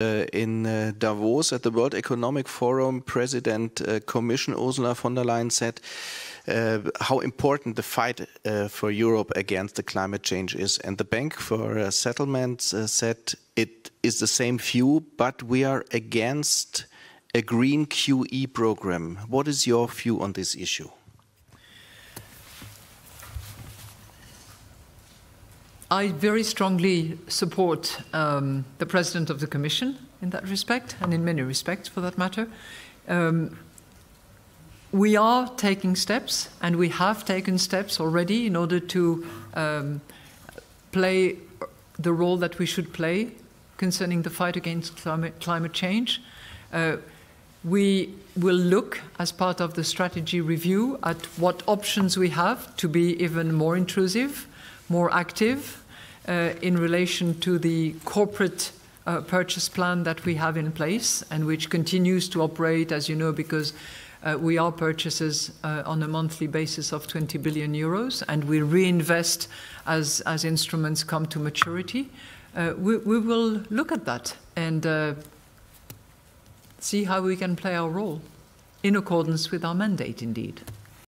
uh, in uh, Davos at the World Economic Forum, President uh, Commission Ursula von der Leyen said uh, how important the fight uh, for Europe against the climate change is. And the Bank for uh, Settlements said it is the same view, but we are against a green QE program. What is your view on this issue? I very strongly support um, the President of the Commission in that respect, and in many respects for that matter. Um, we are taking steps, and we have taken steps already in order to um, play the role that we should play concerning the fight against climate, climate change. Uh, we will look, as part of the strategy review, at what options we have to be even more intrusive more active uh, in relation to the corporate uh, purchase plan that we have in place and which continues to operate, as you know, because uh, we are purchases on a monthly basis of 20 billion euros and we reinvest as, as instruments come to maturity. We, we, will look at that and see how we can play our role in accordance with our mandate, indeed.